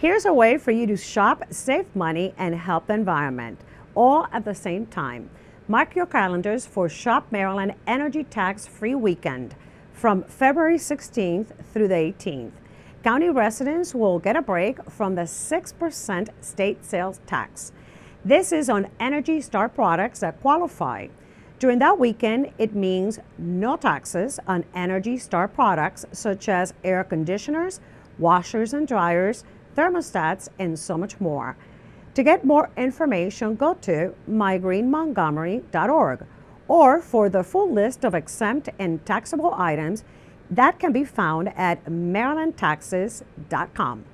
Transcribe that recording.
Here's a way for you to shop, save money, and help the environment, all at the same time. Mark your calendars for Shop Maryland Energy Tax Free Weekend from February 16th through the 18th. County residents will get a break from the 6% state sales tax. This is on Energy Star products that qualify. During that weekend, it means no taxes on Energy Star products such as air conditioners, washers and dryers, thermostats, and so much more. To get more information, go to mygreenmontgomery.org or for the full list of exempt and taxable items that can be found at marylandtaxes.com.